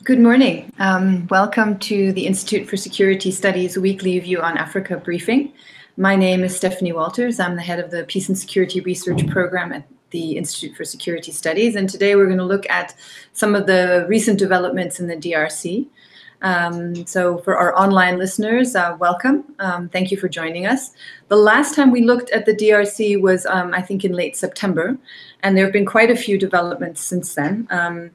Good morning. Um, welcome to the Institute for Security Studies weekly view on Africa briefing. My name is Stephanie Wolters. I'm the head of the Peace and Security Research Program at the Institute for Security Studies. And today we're going to look at some of the recent developments in the DRC. Um, so for our online listeners, uh, welcome. Um, thank you for joining us. The last time we looked at the DRC was, um, I think, in late September, and there have been quite a few developments since then. Um,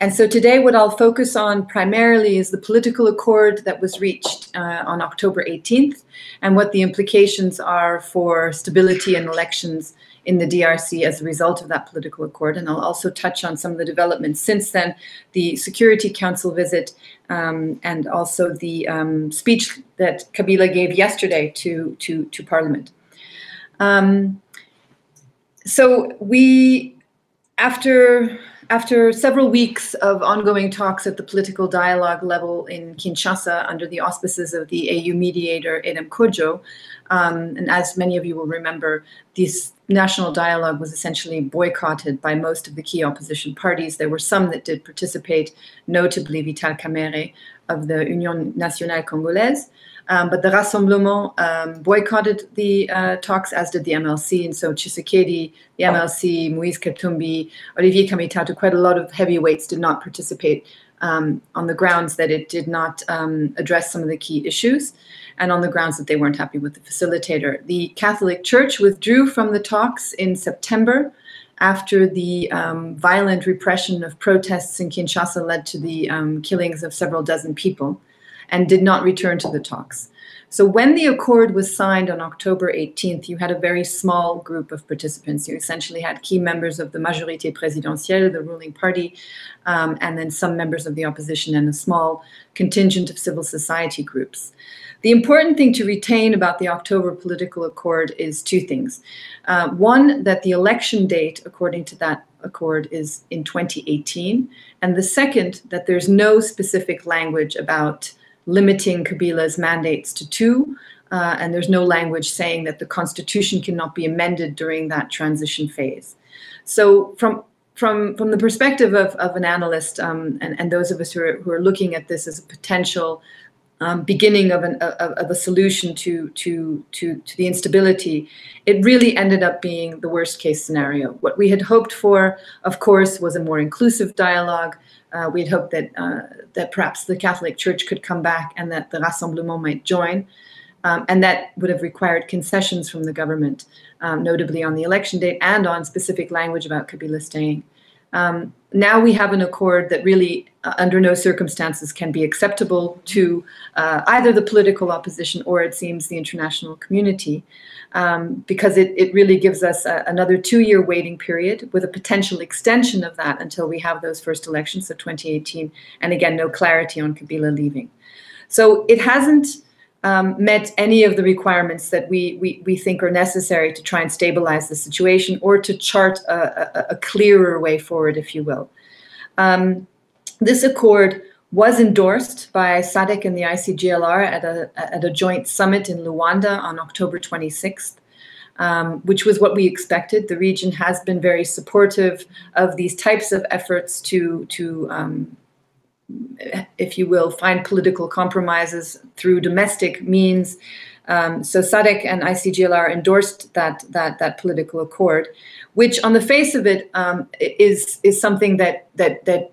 and so today, what I'll focus on primarily is the political accord that was reached uh, on October 18th, and what the implications are for stability and elections in the DRC as a result of that political accord. And I'll also touch on some of the developments since then, the Security Council visit, um, and also the um, speech that Kabila gave yesterday to, to, to Parliament. Um, so we, after after several weeks of ongoing talks at the political dialogue level in Kinshasa under the auspices of the AU mediator Edem Kodjo, um, and as many of you will remember, this national dialogue was essentially boycotted by most of the key opposition parties. There were some that did participate, notably Vital Kamerhe of the Union Nationale Congolaise, um, but the Rassemblement um, boycotted the uh, talks, as did the MLC. And so Tshisekedi, the MLC, Moise Katumbi, Olivier Kamitatu, quite a lot of heavyweights did not participate um, on the grounds that it did not um, address some of the key issues and on the grounds that they weren't happy with the facilitator. The Catholic Church withdrew from the talks in September after the um, violent repression of protests in Kinshasa led to the um, killings of several dozen people and did not return to the talks. So when the accord was signed on October 18th, you had a very small group of participants. You essentially had key members of the Majorité Présidentielle, the ruling party, um, and then some members of the opposition and a small contingent of civil society groups. The important thing to retain about the October political accord is two things. Uh, one, that the election date, according to that accord, is in 2018. And the second, that there's no specific language about limiting Kabila's mandates to two, uh, and there's no language saying that the constitution cannot be amended during that transition phase. So from from from the perspective of, of an analyst um, and, and those of us who are, who are looking at this as a potential um, beginning of, an, of, of, a solution to, to, to, to the instability, it really ended up being the worst case scenario. What we had hoped for, of course, was a more inclusive dialogue, uh, we had hoped that uh, that perhaps the Catholic Church could come back and that the Rassemblement might join. Um, and that would have required concessions from the government, um, notably on the election date and on specific language about Kabila staying. Um, now we have an accord that really, uh, under no circumstances, can be acceptable to uh, either the political opposition or, it seems, the international community, um, because it, it really gives us a, another two-year waiting period with a potential extension of that until we have those first elections, so 2018, and again, no clarity on Kabila leaving. So it hasn't um, met any of the requirements that we, we, we think are necessary to try and stabilize the situation or to chart a, a, a clearer way forward, if you will. Um, this accord was endorsed by SADC and the ICGLR at a, at a joint summit in Luanda on October 26th. Um, which was what we expected. The region has been very supportive of these types of efforts to, to um, if you will, find political compromises through domestic means. Um, so SADC and ICGLR endorsed that that that political accord, which on the face of it um, is is something that that that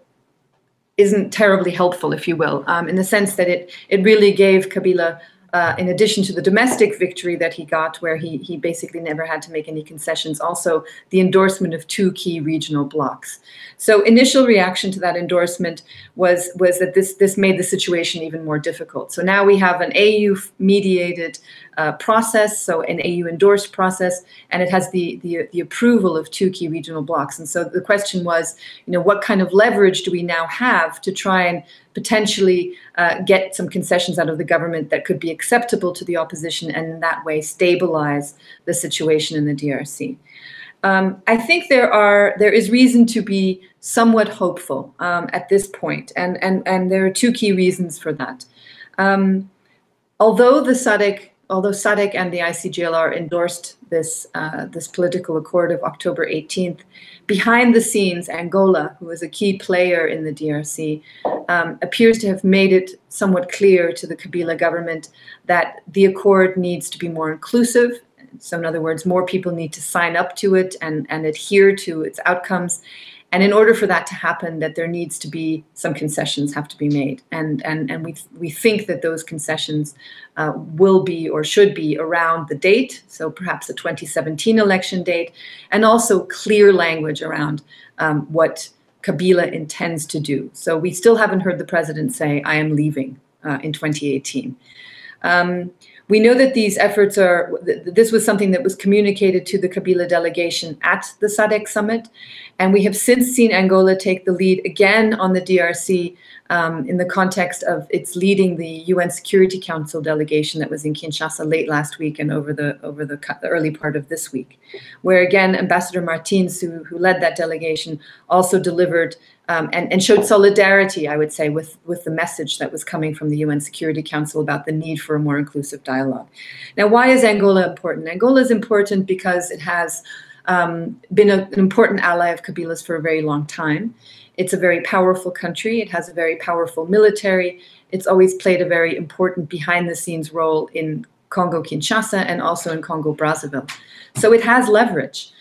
isn't terribly helpful, if you will, um, in the sense that it it really gave Kabila uh, in addition to the domestic victory that he got, where he, he basically never had to make any concessions, also the endorsement of two key regional blocs. So initial reaction to that endorsement was, was that this, this made the situation even more difficult. So now we have an AU-mediated uh, process, so an AU-endorsed process, and it has the, the, the approval of two key regional blocs. And so the question was, you know, what kind of leverage do we now have to try and potentially uh, get some concessions out of the government that could be acceptable to the opposition and in that way stabilize the situation in the DRC. Um, I think there are there is reason to be somewhat hopeful um, at this point, and and and there are two key reasons for that. Um, although the SADC, although SADC and the ICGLR endorsed this uh, this political accord of October 18th, behind the scenes, Angola, who is a key player in the DRC, um, appears to have made it somewhat clear to the Kabila government that the accord needs to be more inclusive. So, in other words, more people need to sign up to it and, and adhere to its outcomes. And in order for that to happen, that there needs to be some concessions have to be made. And, and, and we, we think that those concessions uh, will be or should be around the date, so perhaps the 2017 election date, and also clear language around um, what Kabila intends to do. So we still haven't heard the president say, I am leaving uh, in 2018. Um, we know that these efforts are, this was something that was communicated to the Kabila delegation at the SADC summit. And we have since seen Angola take the lead again on the DRC um, in the context of its leading the UN Security Council delegation that was in Kinshasa late last week and over the over the, the early part of this week, where again Ambassador Martins, who, who led that delegation, also delivered um, and, and showed solidarity, I would say, with, with the message that was coming from the UN Security Council about the need for a more inclusive dialogue. Now, why is Angola important? Angola is important because it has um, been a, an important ally of Kabila's for a very long time. It's a very powerful country. It has a very powerful military. It's always played a very important behind the scenes role in Congo Kinshasa and also in Congo Brazzaville. So it has leverage.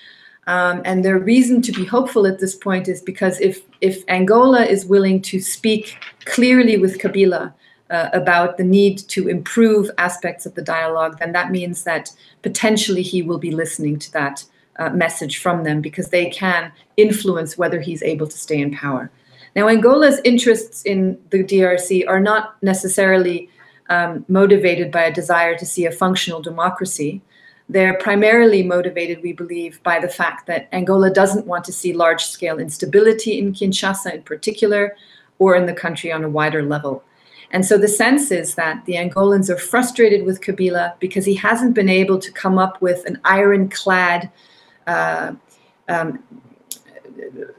Um, and the reason to be hopeful at this point is because if, if Angola is willing to speak clearly with Kabila uh, about the need to improve aspects of the dialogue, then that means that potentially he will be listening to that uh, message from them because they can influence whether he's able to stay in power. Now, Angola's interests in the DRC are not necessarily um, motivated by a desire to see a functional democracy. They're primarily motivated, we believe, by the fact that Angola doesn't want to see large scale instability in Kinshasa in particular, or in the country on a wider level. And so the sense is that the Angolans are frustrated with Kabila because he hasn't been able to come up with an ironclad uh, um,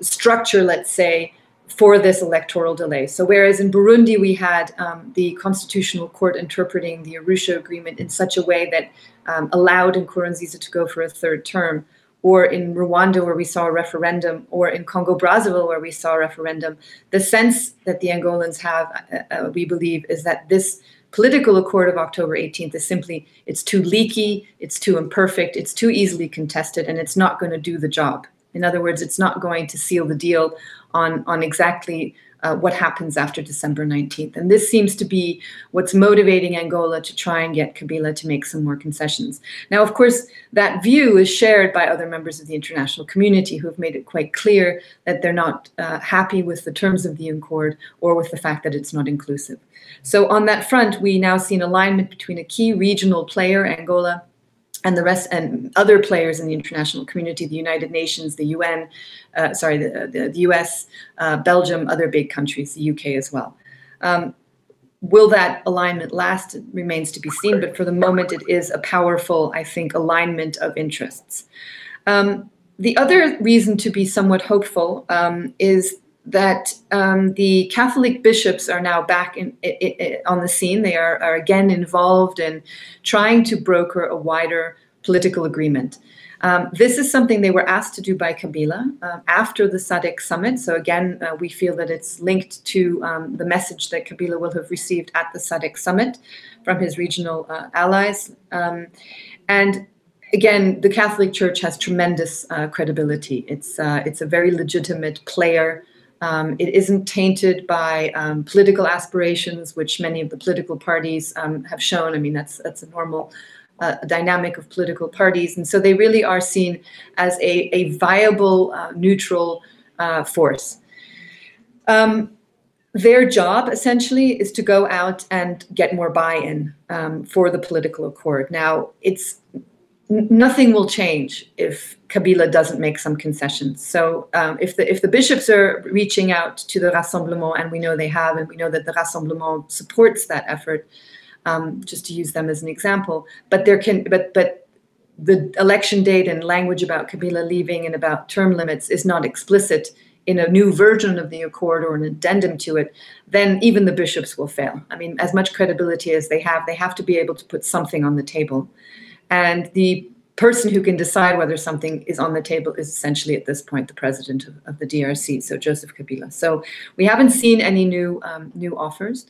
structure, let's say, for this electoral delay. So whereas in Burundi we had um, the constitutional court interpreting the Arusha agreement in such a way that um, allowed Nkurunziza to go for a third term, or in Rwanda where we saw a referendum, or in Congo Brazzaville where we saw a referendum, the sense that the Angolans have, uh, uh, we believe, is that this political accord of October 18th is simply it's too leaky, it's too imperfect, it's too easily contested, and it's not going to do the job. In other words, it's not going to seal the deal on, on exactly uh, what happens after December 19th. And this seems to be what's motivating Angola to try and get Kabila to make some more concessions. Now, of course, that view is shared by other members of the international community who have made it quite clear that they're not uh, happy with the terms of the Accord or with the fact that it's not inclusive. So on that front, we now see an alignment between a key regional player, Angola, and the rest and other players in the international community, the United Nations, the UN, uh, sorry, the, the, US, uh, Belgium, other big countries, the UK as well. Um, will that alignment last it remains to be seen, but for the moment it is a powerful, I think, alignment of interests. Um, the other reason to be somewhat hopeful um, is that um, the Catholic bishops are now back in, on the scene. They are, are, again involved in trying to broker a wider political agreement. Um, this is something they were asked to do by Kabila uh, after the SADC summit. So again, uh, we feel that it's linked to um, the message that Kabila will have received at the SADC summit from his regional uh, allies. Um, and again, the Catholic Church has tremendous uh, credibility. It's uh, it's a very legitimate player um, it isn't tainted by um, political aspirations, which many of the political parties um, have shown. I mean, that's that's a normal uh, dynamic of political parties, and so they really are seen as a, a viable, uh, neutral uh, force. Um, their job essentially is to go out and get more buy-in um, for the political accord. Now, it's nothing will change if Kabila doesn't make some concessions. So um, if the if the bishops are reaching out to the Rassemblement, and we know they have, and we know that the Rassemblement supports that effort, um, just to use them as an example. But there can but but the election date and language about Kabila leaving and about term limits is not explicit in a new version of the accord or an addendum to it, then even the bishops will fail. I mean, as much credibility as they have, they have to be able to put something on the table. And the person who can decide whether something is on the table is essentially at this point the president of, of the DRC, so Joseph Kabila. So we haven't seen any new um, new offers.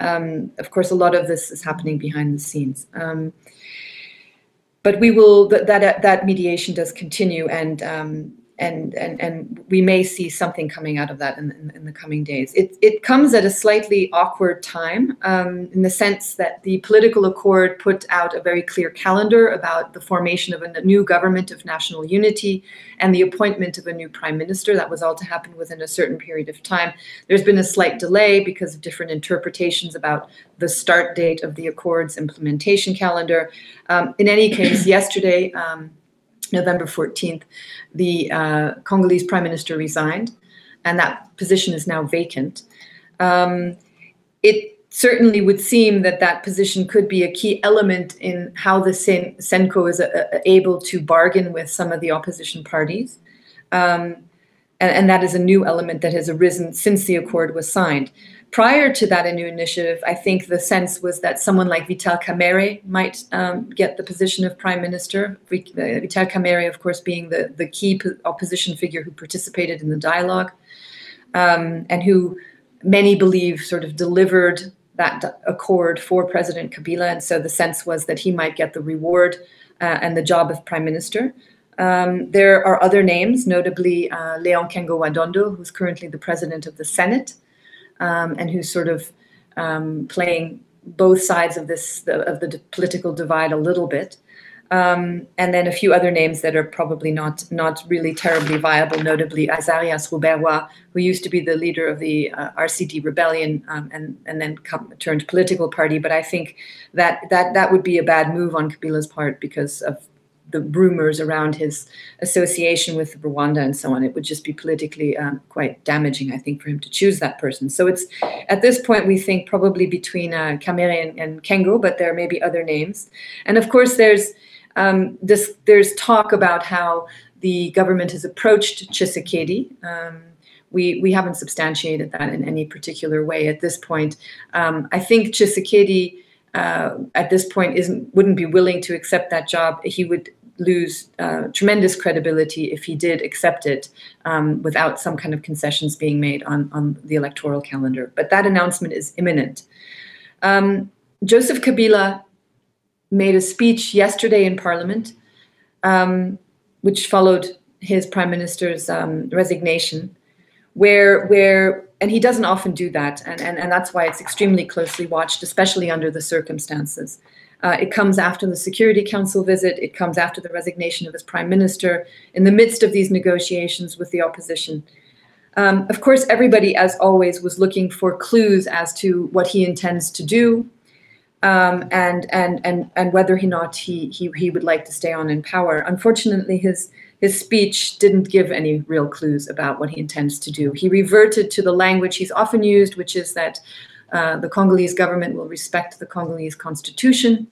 Um, of course, a lot of this is happening behind the scenes. Um, but we will that that, that mediation does continue, and um, and and and we may see something coming out of that in, in, in the coming days. It it comes at a slightly awkward time um, in the sense that the political accord put out a very clear calendar about the formation of a new government of national unity and the appointment of a new prime minister. That was all to happen within a certain period of time. There's been a slight delay because of different interpretations about the start date of the accord's implementation calendar. Um, in any case, yesterday. Um, November 14th, the uh, Congolese prime minister resigned, and that position is now vacant. Um, it certainly would seem that that position could be a key element in how the Sen- CENCO is uh, uh, able to bargain with some of the opposition parties. Um, and, and, that is a new element that has arisen since the accord was signed. Prior to that a new initiative, I think the sense was that someone like Vital Kamerhe might um, get the position of prime minister. Uh, Vital Kamerhe, of course, being the, the key opposition figure who participated in the dialogue um, and who many believe sort of delivered that accord for President Kabila. And so the sense was that he might get the reward uh, and the job of prime minister. Um, there are other names, notably uh, Leon Kengo wa Dondo, who's currently the president of the Senate um, and who's sort of um, playing both sides of this of the political divide a little bit. Um, and then a few other names that are probably not not really terribly viable, notably Azarias Ruberwa, who used to be the leader of the uh, RCD rebellion um, and and then come, turned political party. But I think that that that would be a bad move on Kabila's part because of the rumors around his association with Rwanda and so on. It would just be politically um, quite damaging, I think, for him to choose that person. So it's at this point we think probably between uh, Kamerhe and, and Kengo, but there may be other names. And of course, there's um, this there's talk about how the government has approached Tshisekedi. Um, we, we haven't substantiated that in any particular way at this point. Um, I think Tshisekedi uh, at this point isn't wouldn't be willing to accept that job. He would lose uh, tremendous credibility if he did accept it um, without some kind of concessions being made on, on the electoral calendar. But that announcement is imminent. Um, Joseph Kabila made a speech yesterday in Parliament, um, which followed his prime minister's um, resignation, where where and he doesn't often do that, and, and, and that's why it's extremely closely watched, especially under the circumstances. Uh, it comes after the Security Council visit. It comes after the resignation of his prime minister in the midst of these negotiations with the opposition. Um, of course, everybody, as always, was looking for clues as to what he intends to do um, and, and, and, and whether or not he, he, he would like to stay on in power. Unfortunately, his, his speech didn't give any real clues about what he intends to do. He reverted to the language he's often used, which is that uh, the Congolese government will respect the Congolese constitution,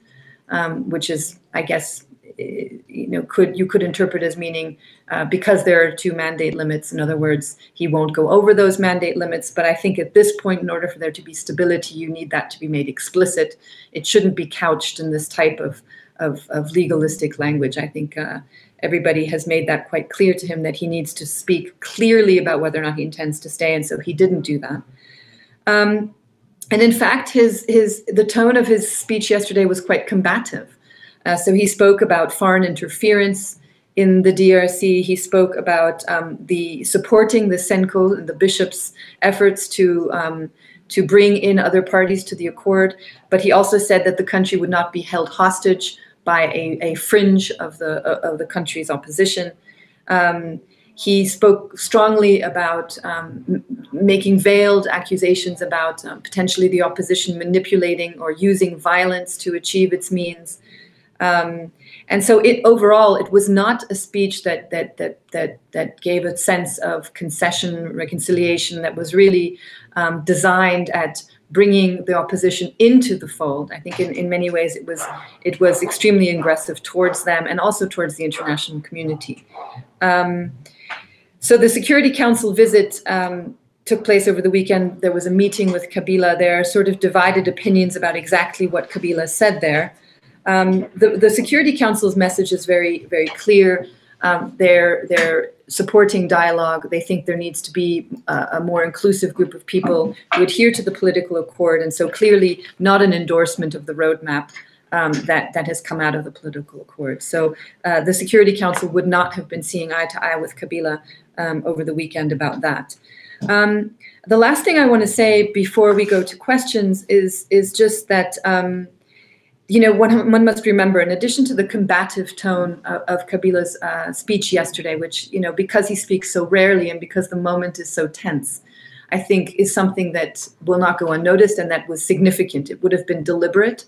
um, which is, I guess, eh, you know, could you could interpret as meaning uh, because there are two mandate limits. In other words, he won't go over those mandate limits. But I think at this point, in order for there to be stability, you need that to be made explicit. It shouldn't be couched in this type of of, of legalistic language. I think uh, everybody has made that quite clear to him that he needs to speak clearly about whether or not he intends to stay, and so he didn't do that. Um, and in fact, his his the tone of his speech yesterday was quite combative. Uh, so he spoke about foreign interference in the DRC. He spoke about um, the supporting the CENCO and the bishops' efforts to um, to bring in other parties to the accord. But he also said that the country would not be held hostage by a, a fringe of the of the country's opposition. Um, he spoke strongly about um, making veiled accusations about um, potentially the opposition manipulating or using violence to achieve its means. Um, and so it overall, it was not a speech that that that that that gave a sense of concession, reconciliation. That was really um, designed at bringing the opposition into the fold. I think in, in many ways it was it was extremely aggressive towards them and also towards the international community. So the Security Council visit um, took place over the weekend. There was a meeting with Kabila. There are sort of divided opinions about exactly what Kabila said there. Um, the, the Security Council's message is very, very clear. Um, they're, they're supporting dialogue. They think there needs to be a, a, more inclusive group of people who adhere to the political accord, and so clearly not an endorsement of the roadmap um, that, that has come out of the political accord. So uh, the Security Council would not have been seeing eye to eye with Kabila um, over the weekend about that. Um, the last thing I want to say before we go to questions is, is just that um, you know, one, one must remember, in addition to the combative tone of, of Kabila's uh, speech yesterday, which, you know, because he speaks so rarely and because the moment is so tense, I think is something that will not go unnoticed and that was significant. It would have been deliberate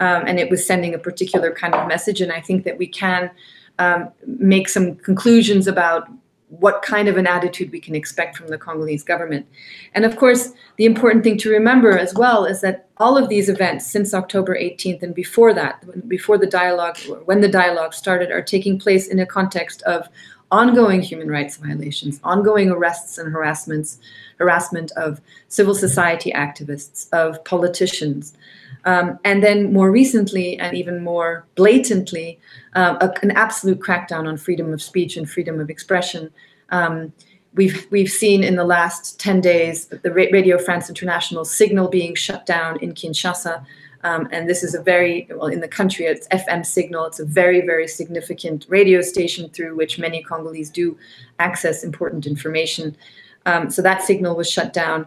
um, and it was sending a particular kind of message. And I think that we can um, make some conclusions about what kind of an attitude we can expect from the Congolese government. And of course, the important thing to remember as well is that all of these events since October 18th and before that, before the dialogue, when the dialogue started, are taking place in a context of ongoing human rights violations, ongoing arrests and harassments, harassment of civil society activists, of politicians, um, and then more recently and even more blatantly, uh, a, an absolute crackdown on freedom of speech and freedom of expression. Um, we've we've seen in the last 10 days the Radio France International signal being shut down in Kinshasa. Um, and this is a very, well, in the country, it's FM signal. It's a very, very significant radio station through which many Congolese do access important information. Um, so that signal was shut down.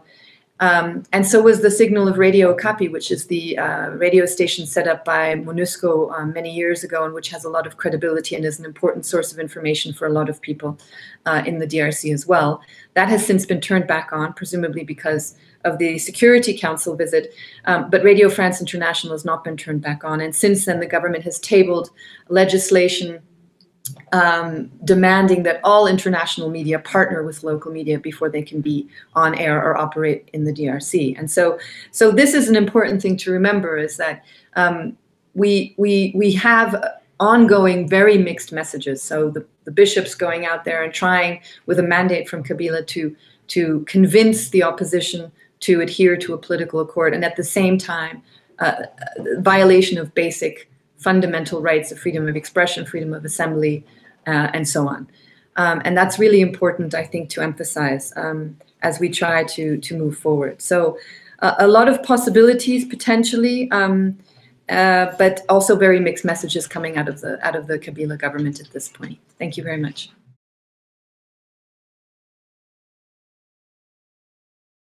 Um, and so was the signal of Radio Okapi, which is the uh, radio station set up by MONUSCO um, many years ago and which has a lot of credibility and is an important source of information for a lot of people uh, in the DRC as well. That has since been turned back on, presumably because of the Security Council visit. Um, but Radio France International has not been turned back on. And since then, the government has tabled legislation um, demanding that all international media partner with local media before they can be on air or operate in the DRC. And so, so this is an important thing to remember: is that um, we we we have ongoing, very mixed messages. So the, the bishops going out there and trying with a mandate from Kabila to to convince the opposition to adhere to a political accord, and at the same time, uh, violation of basic fundamental rights of freedom of expression, freedom of assembly, uh, and so on. Um, and that's really important, I think, to emphasize um, as we try to to move forward. So, uh, a lot of possibilities potentially, um, uh, but also very mixed messages coming out of the out of the Kabila government at this point. Thank you very much.